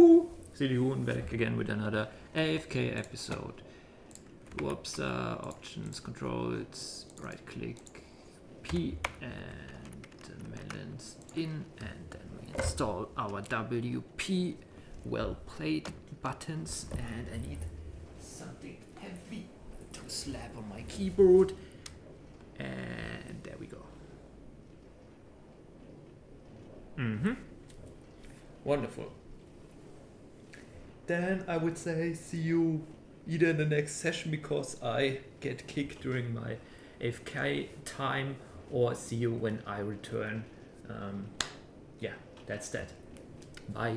Woohoo! Huhn back again with another AFK episode. Whoops, uh, options, controls, right click, P and melons in and then we install our WP well played buttons and I need something heavy to slap on my keyboard and there we go. Mm-hmm. Wonderful. Then I would say see you either in the next session because I get kicked during my AFK time or see you when I return. Um, yeah, that's that. Bye.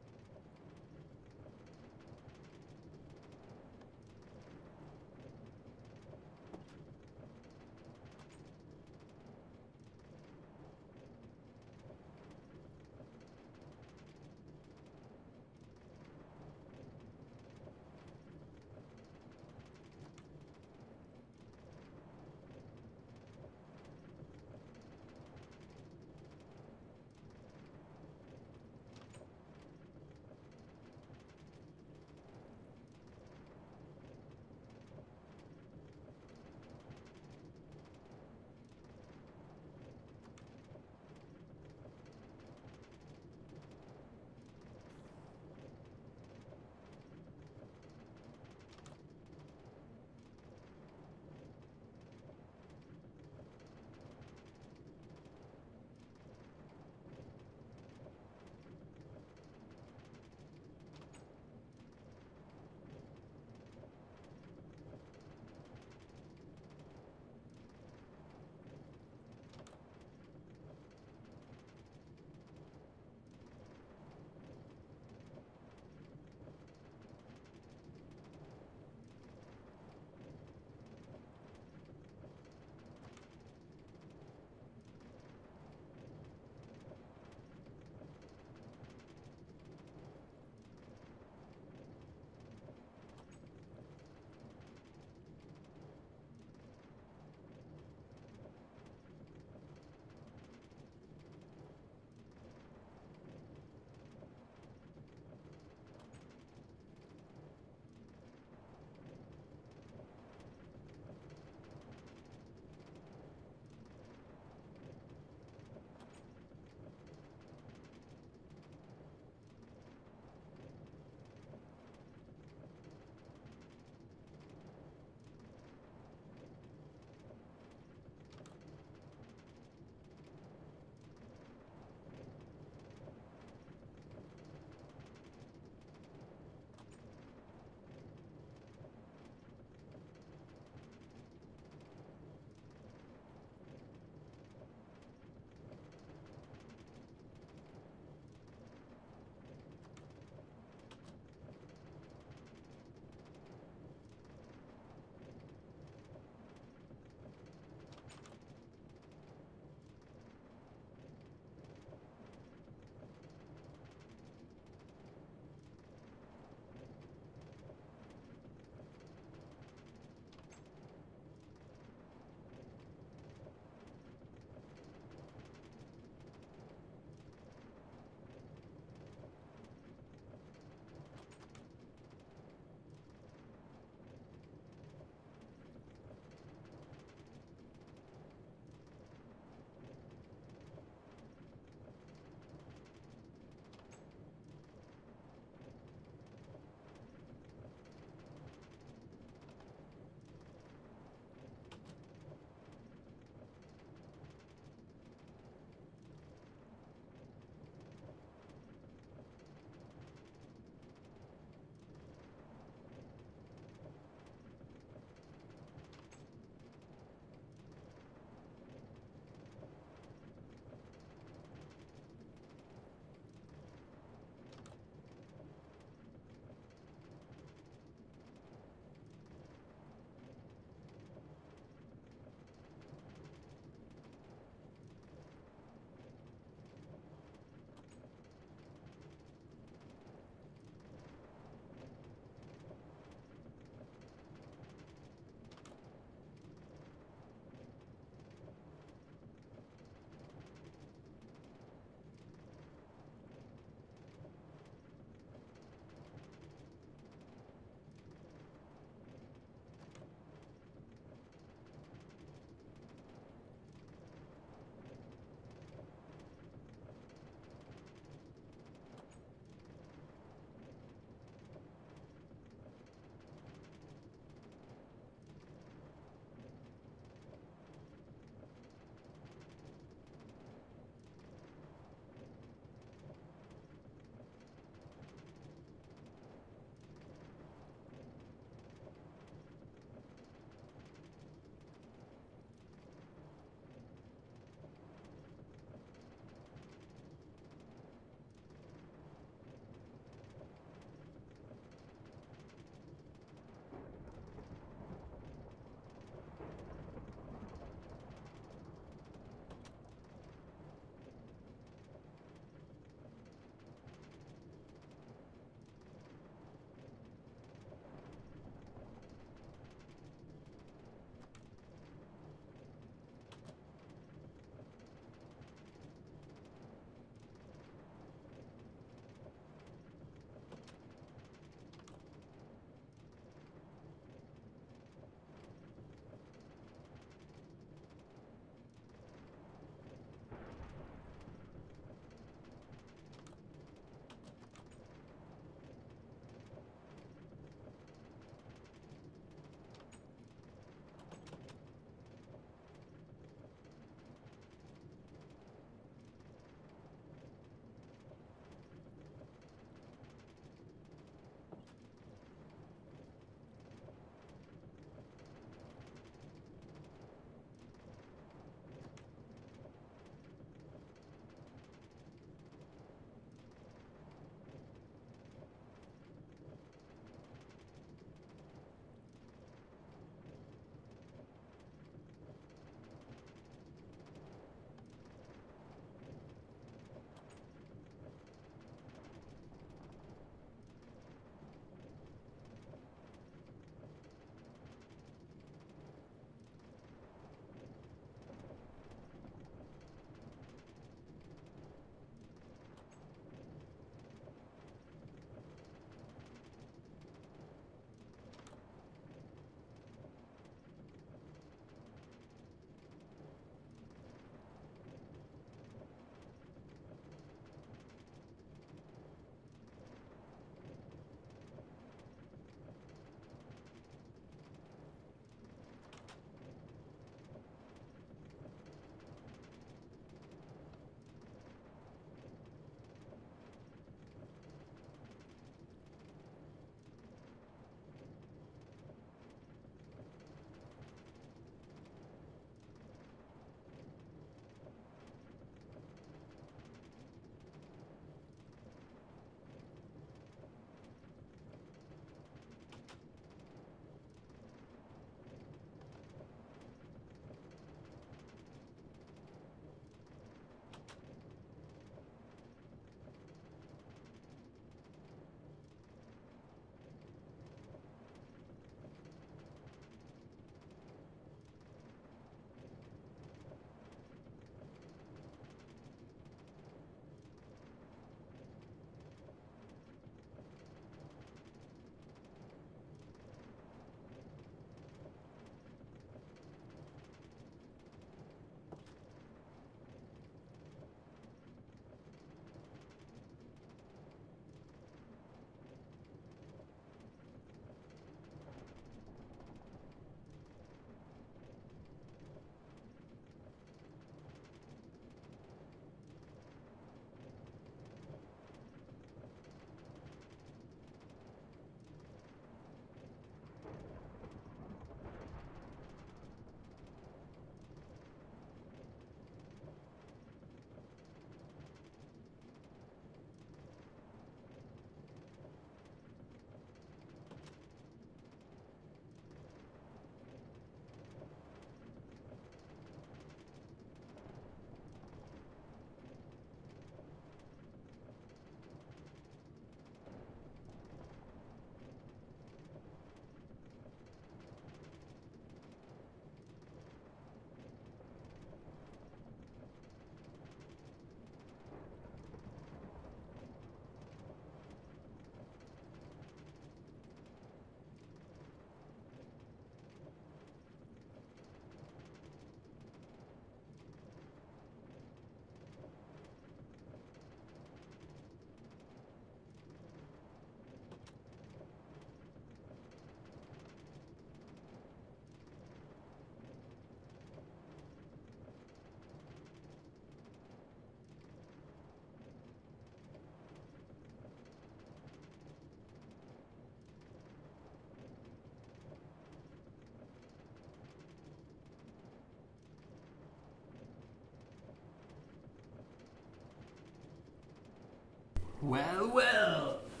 Well, well.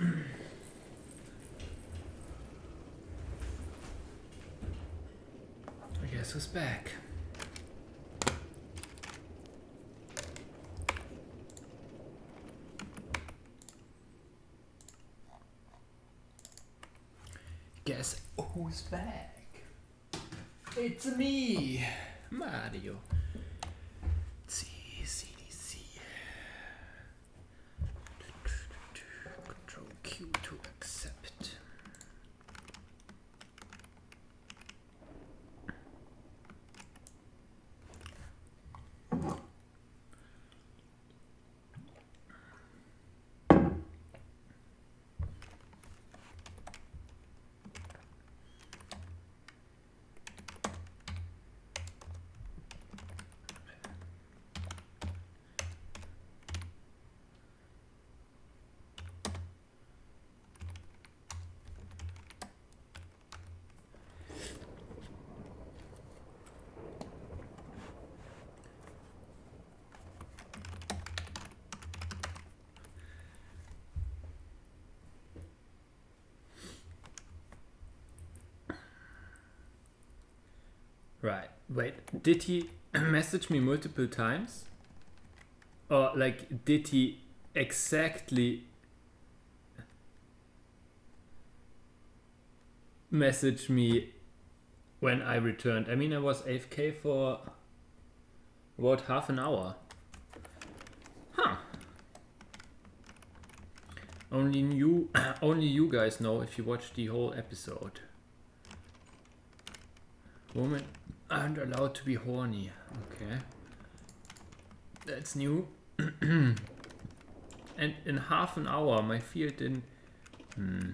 I guess it's back? Guess who's back? It's me, Mario. C, C, C. Control Q to accept. Right. Wait, did he message me multiple times? Or like did he exactly message me when I returned? I mean I was AFK for about half an hour. Huh. Only you only you guys know if you watched the whole episode. Woman aren't allowed to be horny. Okay. That's new. and in half an hour, my field didn't. Hmm.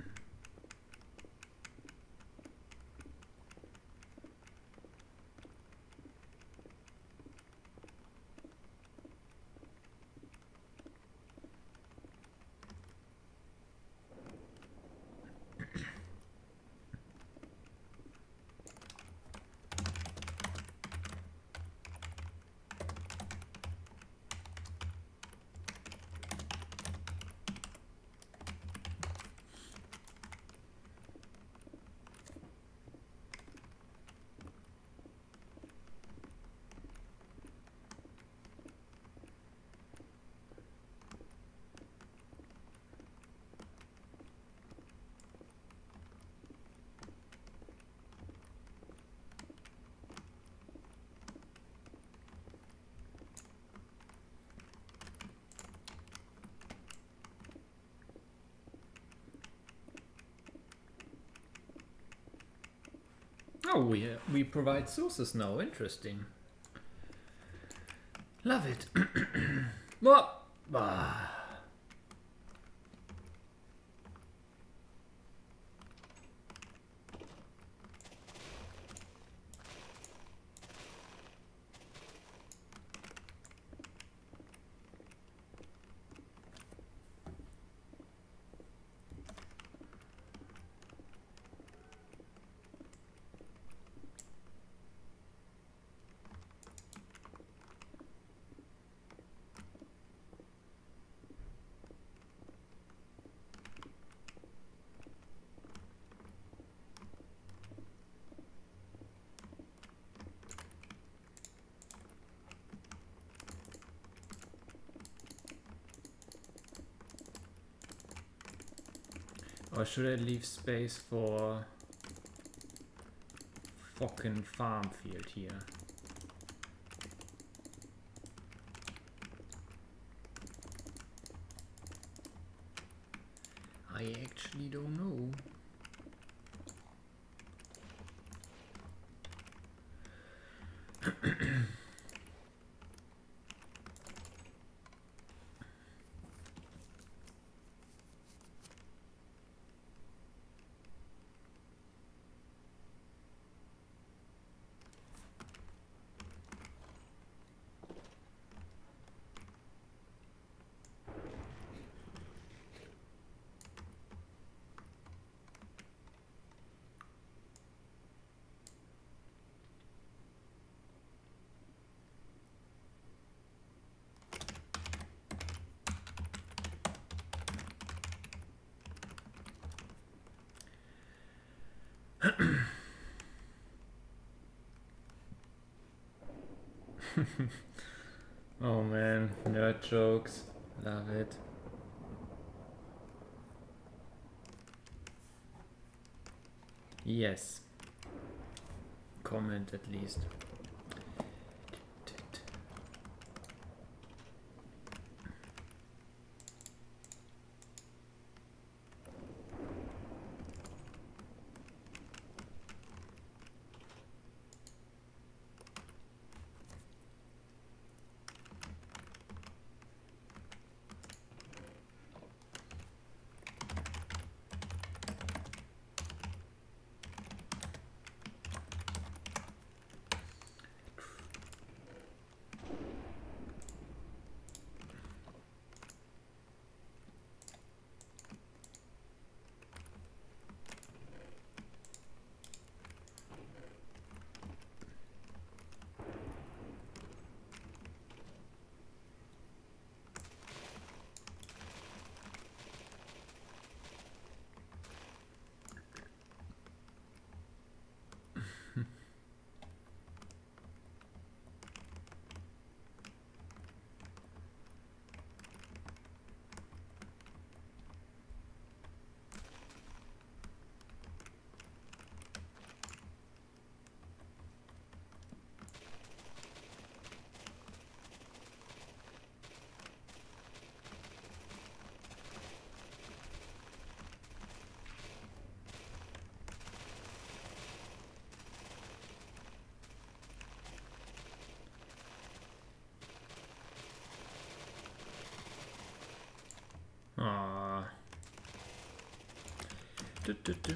Oh, we uh, we provide sources now. Interesting. Love it. what? Ah. Or should I leave space for fucking farm field here? I actually don't know. oh man, nerd jokes. Love it. Yes. Comment at least. Du, du, du.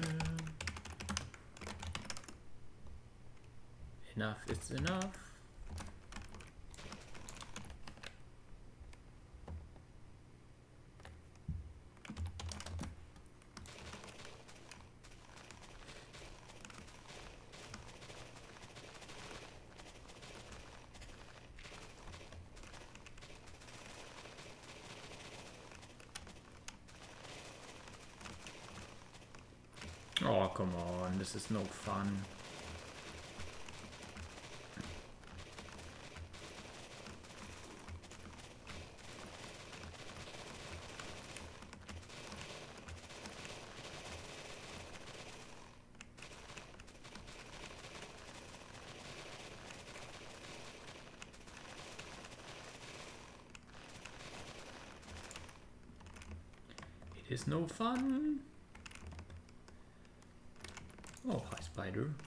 Enough is enough. Oh, come on, this is no fun. It is no fun. Oh, hi,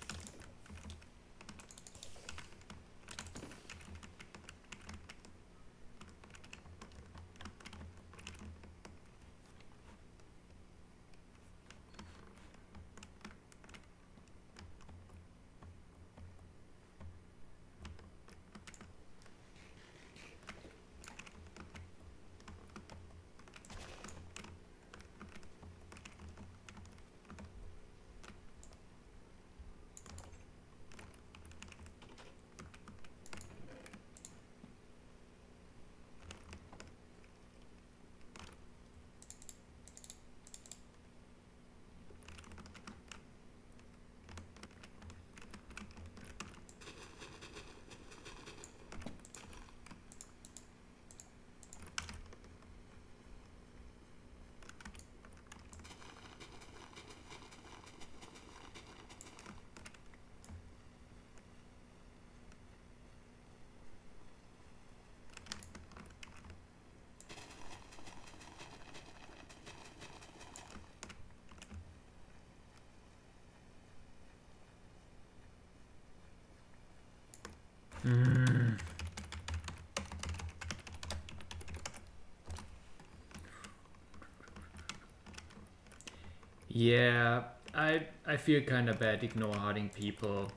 Yeah, I I feel kind of bad ignore hurting people,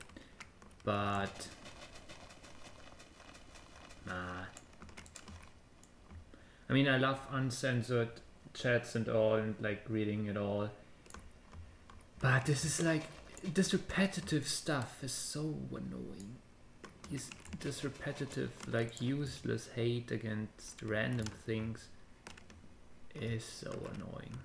but nah. I mean, I love uncensored chats and all, and like reading it all. But this is like this repetitive stuff is so annoying. Is this repetitive, like useless hate against random things is so annoying.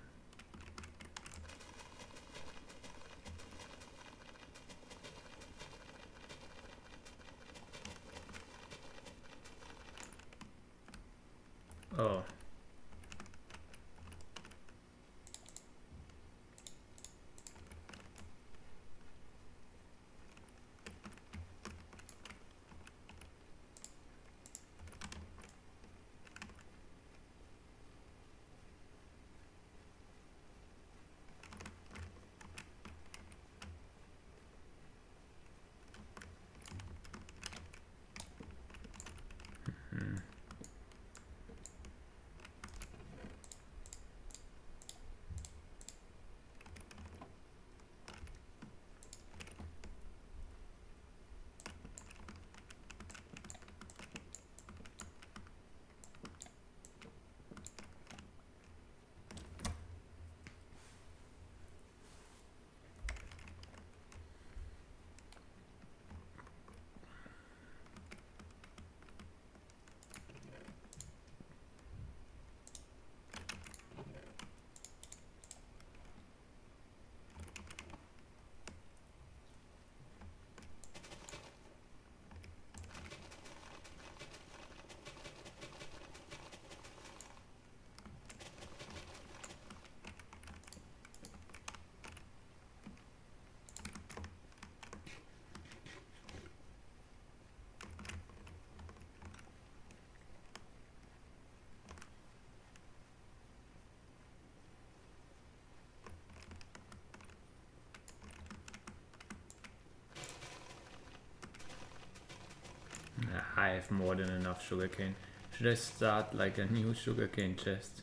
I have more than enough sugarcane. Should I start like a new sugarcane chest?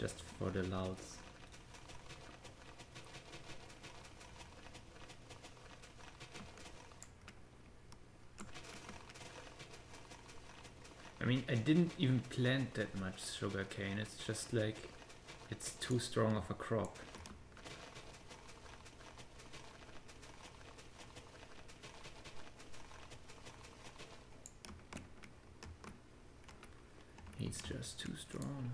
Just for the louds. I mean, I didn't even plant that much sugarcane. It's just like, it's too strong of a crop. He's just too strong.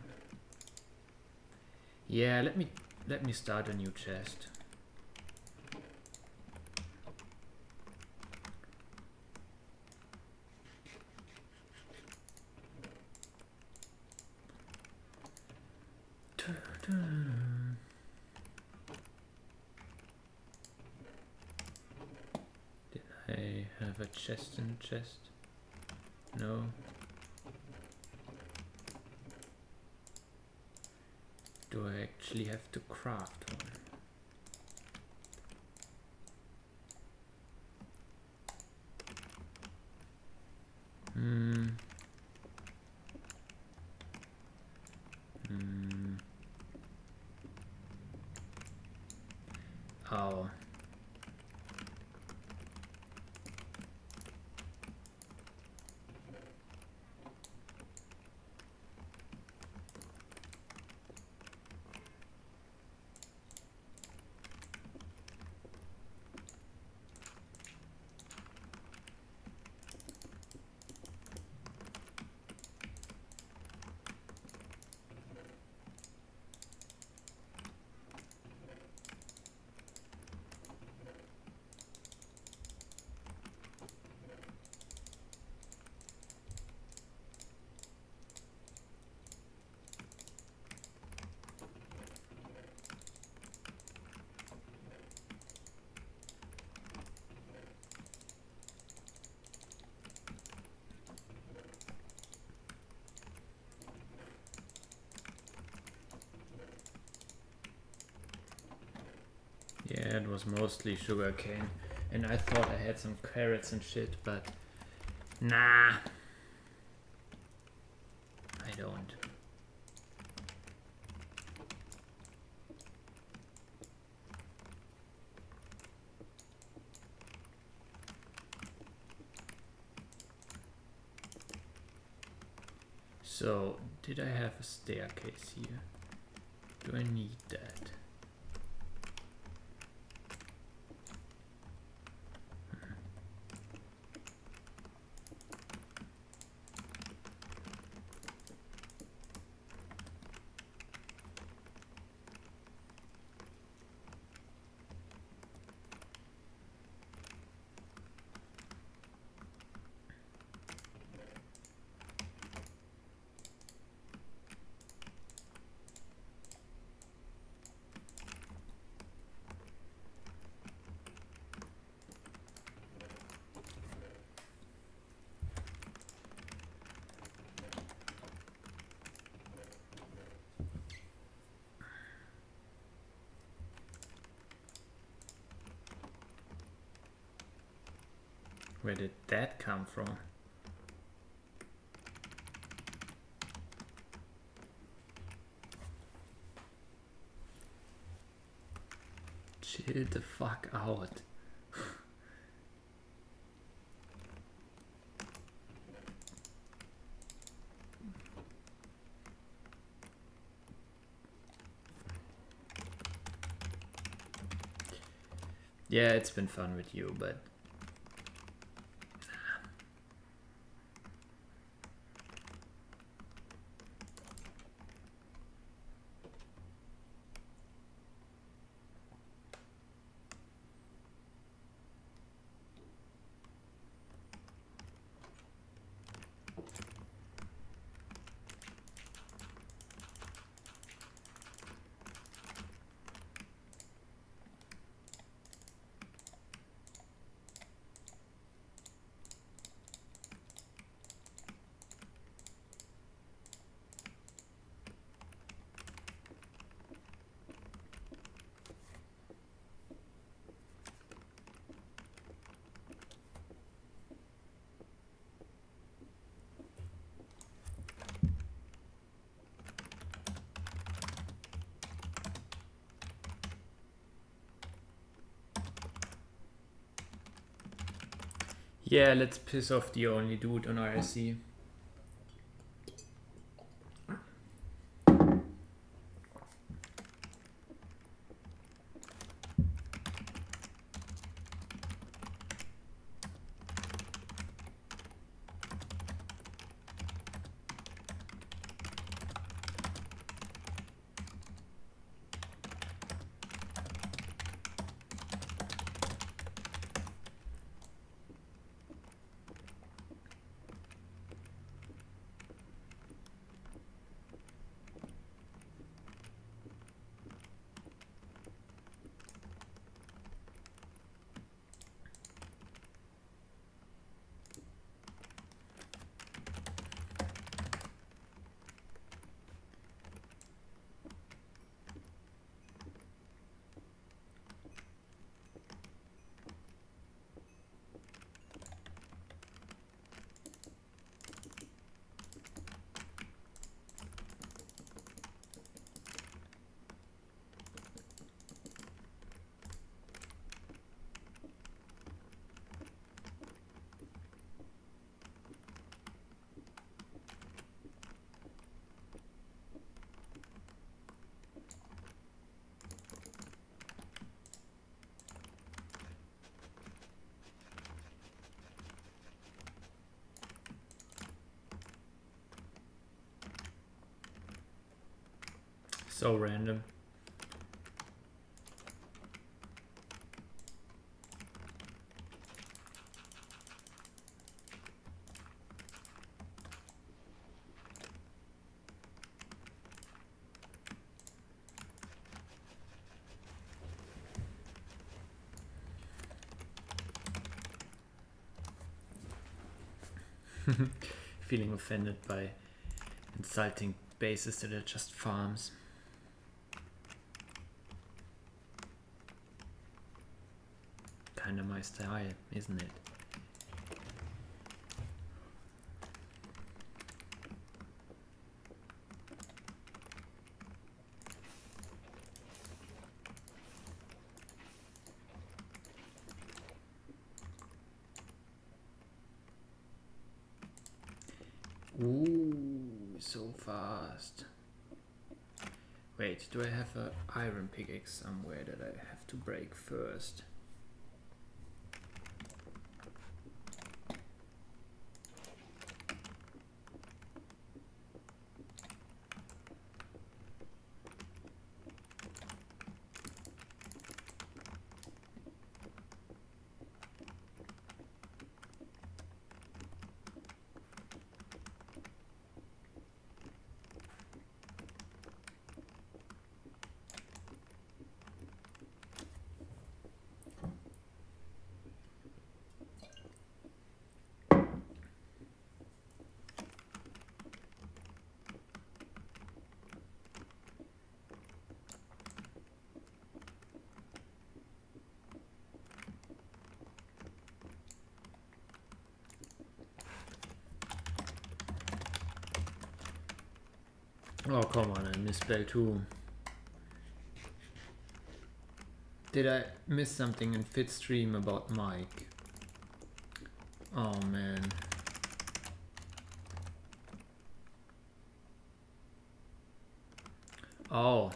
Yeah, let me let me start a new chest. Did I have a chest in the chest? No. Do I actually have to craft one? Hmm. Hmm. Oh. It was mostly sugarcane. And I thought I had some carrots and shit, but nah. I don't. So, did I have a staircase here? Do I need that? Where did that come from? Chill the fuck out. yeah, it's been fun with you, but Yeah, let's piss off the only dude on RSC. So random. Feeling offended by insulting bases that are just farms. Isn't it? Ooh, so fast. Wait, do I have an iron pickaxe somewhere that I have to break first? I too. Did I miss something in Fit stream about Mike? Oh man. Oh.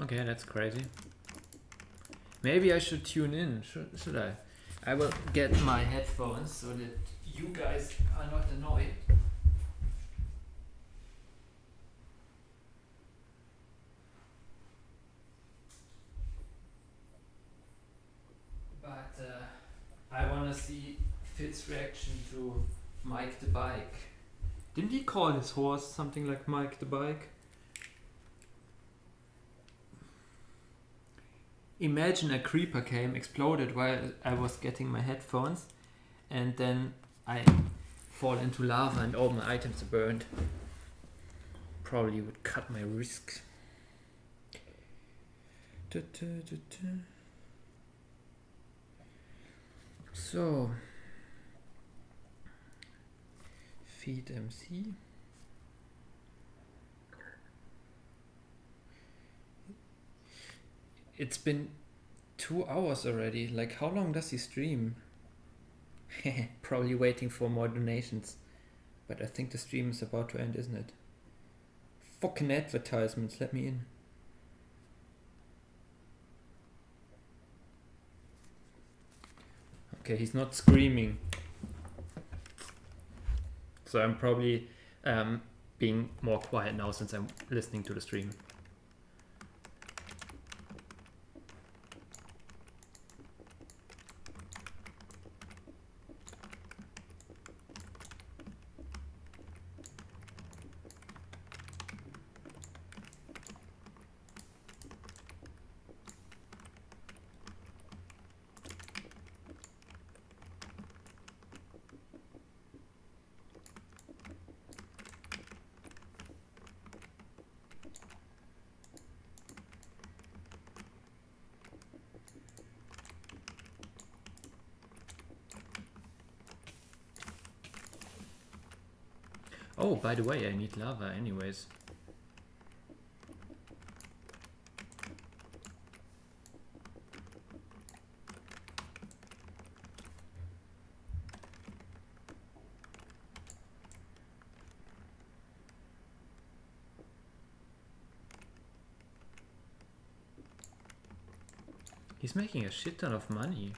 Okay, that's crazy. Maybe I should tune in, should, should I? I will get my headphones so that you guys are not annoyed. But uh, I want to see Fit's reaction to Mike the Bike. Didn't he call his horse something like Mike the Bike? Imagine a creeper came, exploded while I was getting my headphones, and then I fall into lava and all my items are burned. Probably would cut my da. So, FitMC. It's been two hours already. Like, how long does he stream? Probably waiting for more donations. But I think the stream is about to end, isn't it? Fucking advertisements, let me in. Okay, he's not screaming. So I'm probably um, being more quiet now since I'm listening to the stream. Oh, by the way, I need lava anyways. He's making a shit ton of money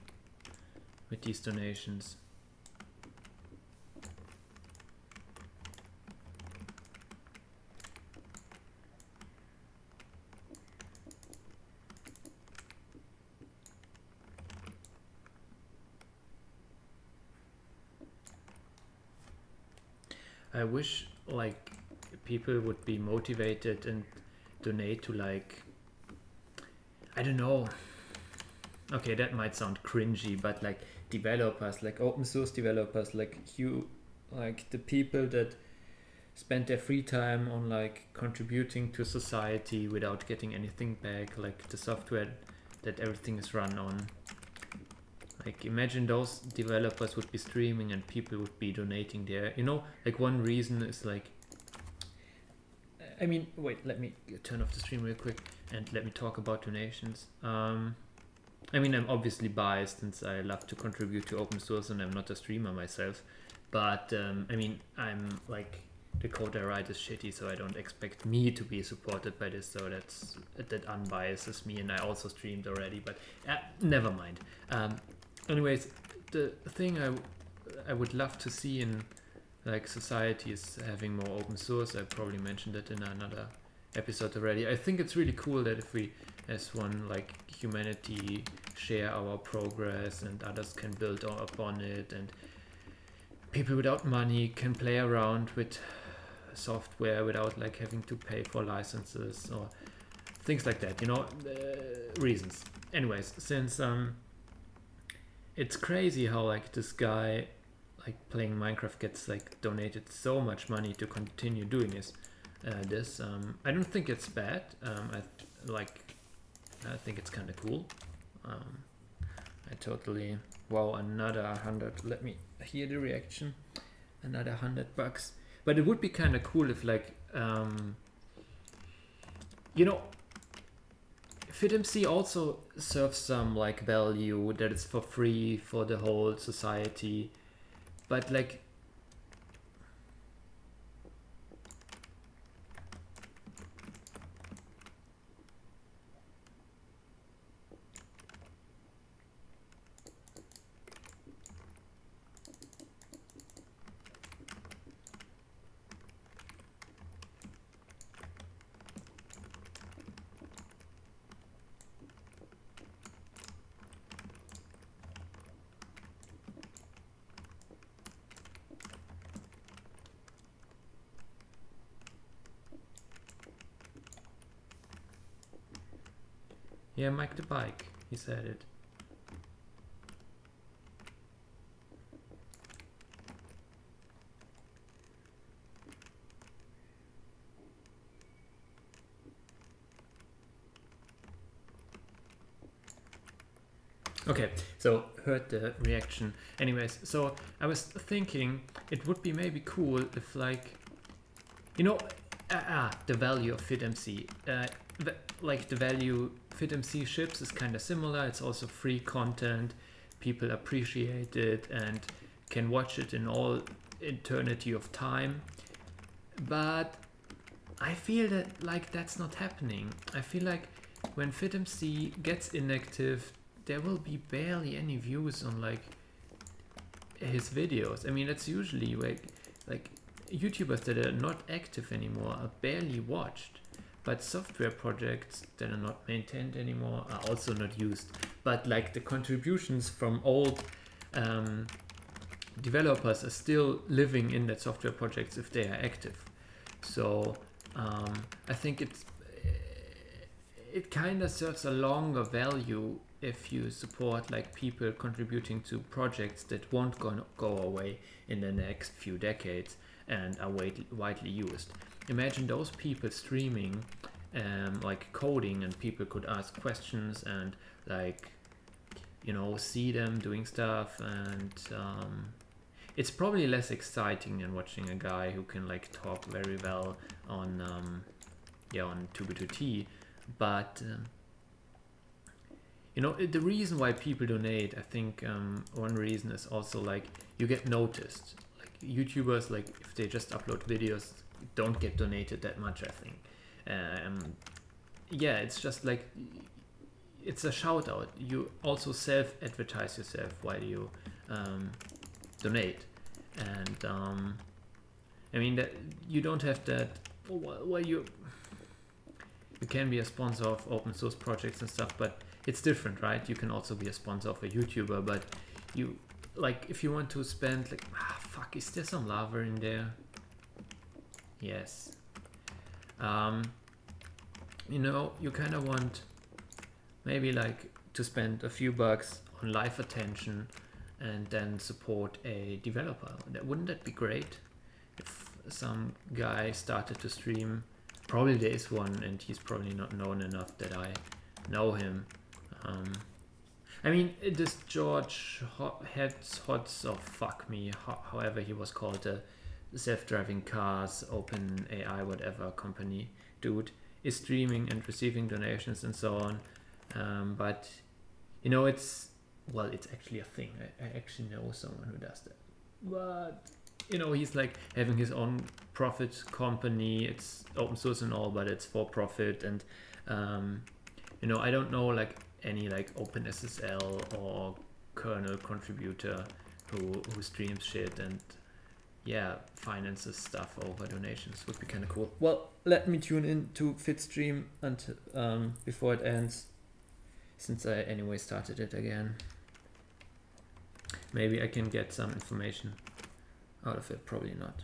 with these donations. I wish like people would be motivated and donate to like I don't know. Okay, that might sound cringy, but like developers, like open source developers, like you, like the people that spend their free time on like contributing to society without getting anything back, like the software that everything is run on. Like imagine those developers would be streaming and people would be donating there. You know, like one reason is like I mean, wait, let me turn off the stream real quick and let me talk about donations. Um, I mean, I'm obviously biased since I love to contribute to open source and I'm not a streamer myself. But um, I mean, I'm like the code I write is shitty, so I don't expect me to be supported by this. So that's that unbiases me, and I also streamed already. But uh, never mind. Um, anyways, the thing I I would love to see in like society is having more open source. I probably mentioned it in another episode already. I think it's really cool that if we, as one like humanity, share our progress and others can build upon it, and people without money can play around with software without like having to pay for licenses or things like that. You know, uh, reasons. Anyways, since um it's crazy how like this guy like playing Minecraft gets like donated so much money to continue doing this. Uh, this um, I don't think it's bad. Um, I like I think it's kind of cool. Um, I totally. Wow, another 100. Let me hear the reaction. Another 100 bucks. But it would be kind of cool if, like, um, you know, FitMC also serves some, like, value that it's for free for the whole society. But, like, Yeah, Mike the Bike, he said it. Okay, so heard the reaction. Anyways, so I was thinking it would be maybe cool if like, you know, ah, ah the value of FitMC. Uh, like the value FitMC ships is kind of similar. It's also free content. People appreciate it and can watch it in all eternity of time. But I feel that like that's not happening. I feel like when FitMC gets inactive, there will be barely any views on like his videos. I mean, that's usually like like YouTubers that are not active anymore are barely watched but software projects that are not maintained anymore are also not used. But like the contributions from old um, developers are still living in that software projects if they are active. So um, I think it's it kind of serves a longer value if you support like people contributing to projects that won't go, go away in the next few decades and are widely used imagine those people streaming um, like coding and people could ask questions and like you know see them doing stuff and um, it's probably less exciting than watching a guy who can like talk very well on um, yeah on 2b2t but um, you know the reason why people donate i think um, one reason is also like you get noticed. Like youtubers like if they just upload videos don't get donated that much, I think. Um, yeah, it's just like it's a shout out. You also self advertise yourself while you um, donate, and um, I mean that you don't have that. Well, you you can be a sponsor of open source projects and stuff, but it's different, right? You can also be a sponsor of a YouTuber, but you like if you want to spend like ah, fuck, is there some lava in there? Yes. Um, you know, you kind of want maybe like to spend a few bucks on live attention and then support a developer. That wouldn't that be great? If some guy started to stream, probably there is one, and he's probably not known enough that I know him. Um, I mean, this George Hot Heads Hots, or fuck me, however he was called, uh, self-driving cars, open AI, whatever company dude is streaming and receiving donations and so on. Um, but you know, it's well, it's actually a thing. I, I actually know someone who does that. But you know, he's like having his own profit company. It's open source and all, but it's for profit. And um, you know, I don't know like any like OpenSSL or kernel contributor who who streams shit and yeah, finances stuff over donations would be kind of cool. Well, let me tune in to Fitstream until um, before it ends, since I anyway started it again. Maybe I can get some information out of it. Probably not.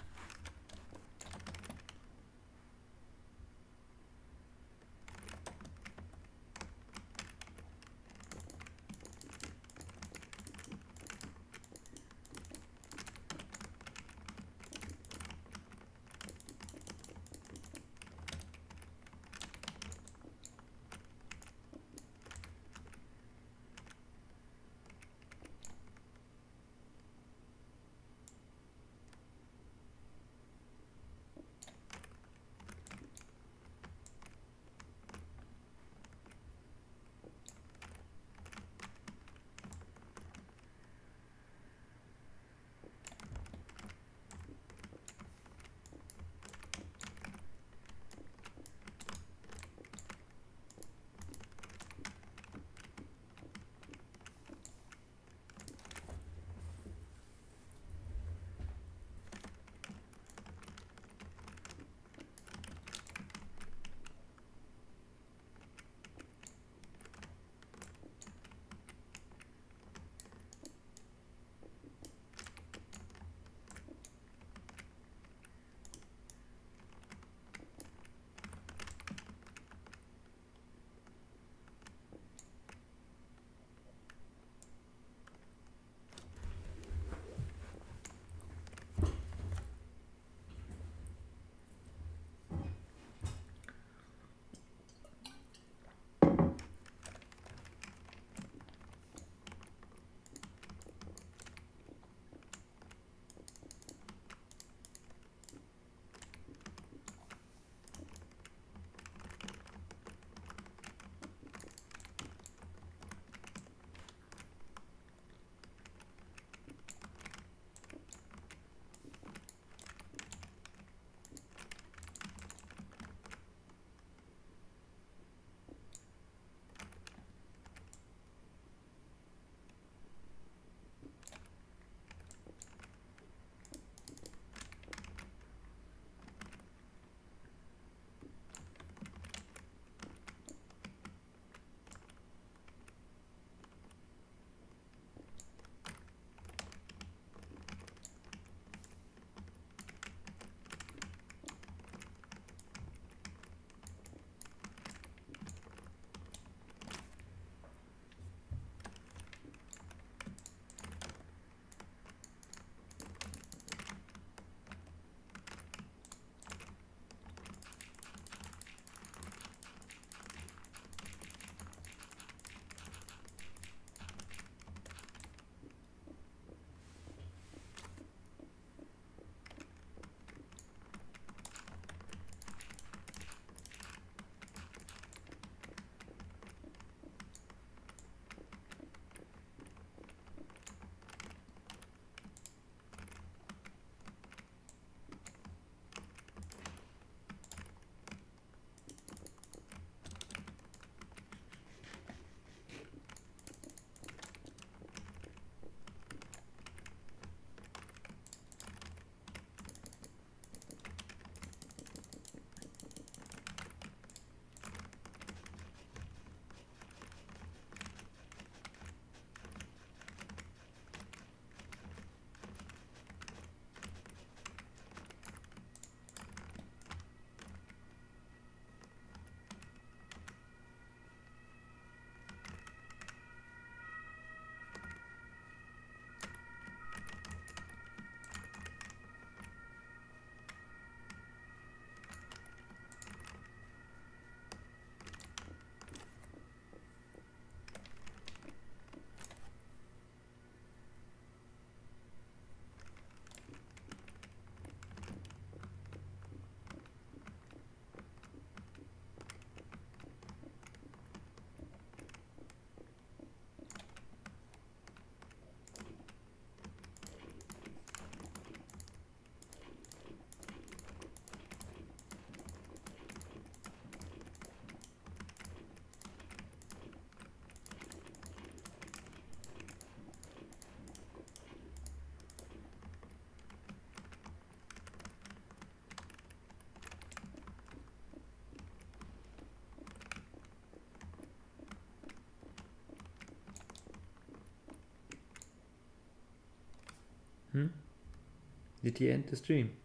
Did he end the stream?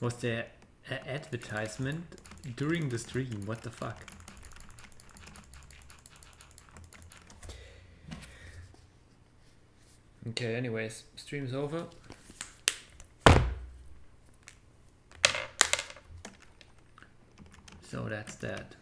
Was there advertisement during the stream? What the fuck? Okay, anyways, stream's over. So that's that.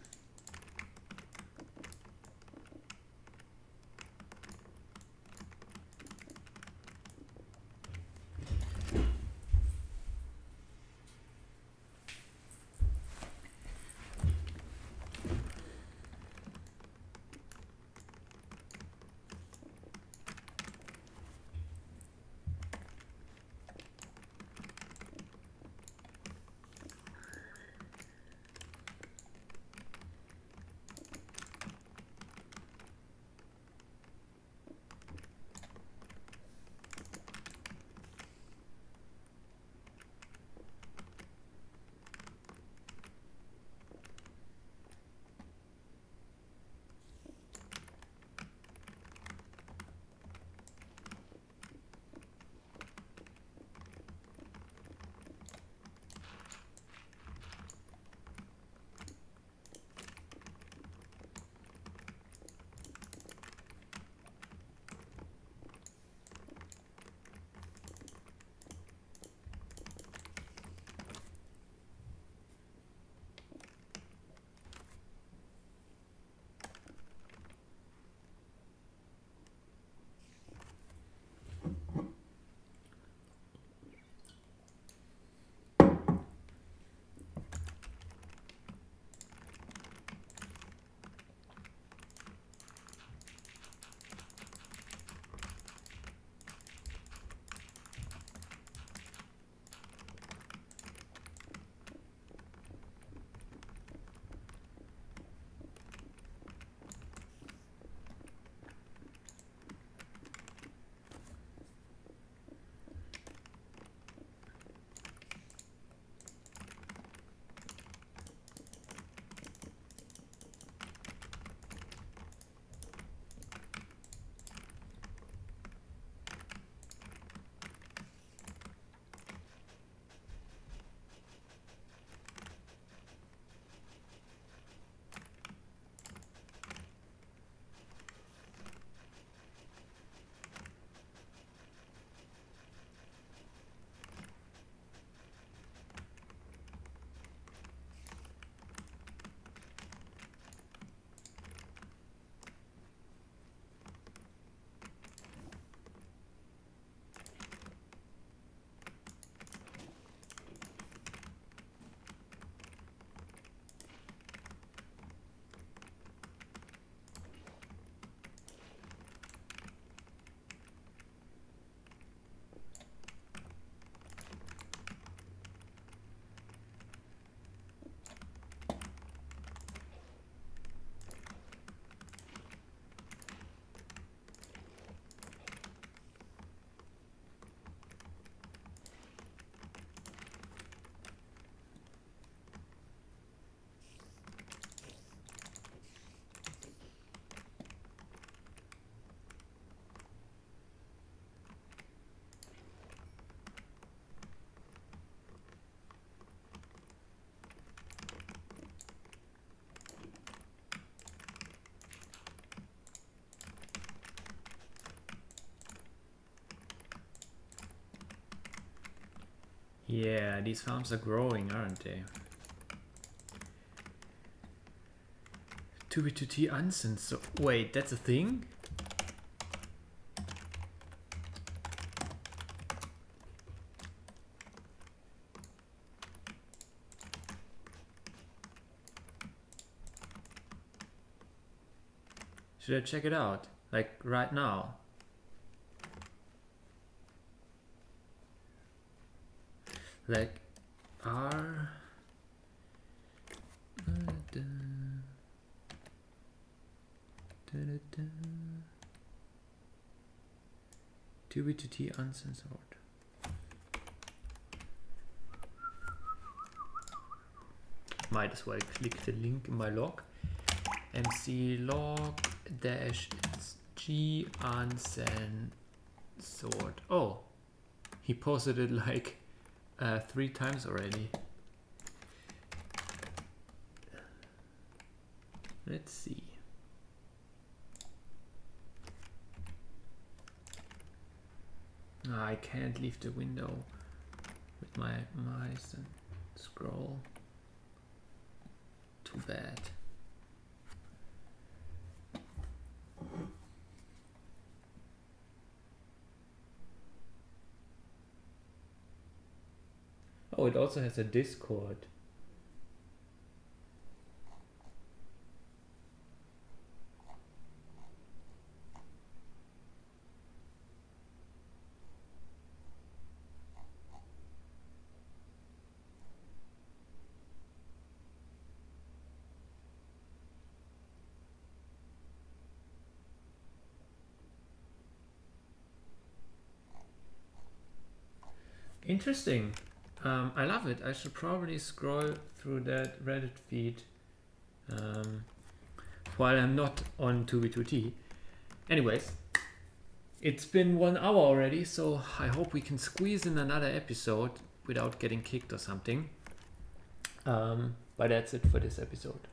Yeah, these farms are growing, aren't they? 2b2t uncensored. Wait, that's a thing? Should I check it out? Like right now? Like, R. Da-da-da. 2b2t uncensored. Might as well click the link in my log. MC log dash G uncensored. Oh, he posted it like uh, three times already. Let's see. Ah, I can't leave the window with my mouse and scroll. Too bad. Oh, it also has a Discord. Interesting. Um, I love it. I should probably scroll through that Reddit feed um, while I'm not on 2b2t. Anyways, it's been one hour already, so I hope we can squeeze in another episode without getting kicked or something. Um, but that's it for this episode.